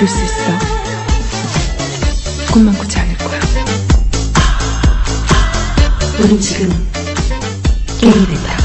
부를 수 있어. 꿈만 꾸지 않을 거야. 우린 지금 게임이 된다.